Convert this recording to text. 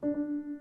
Tchau.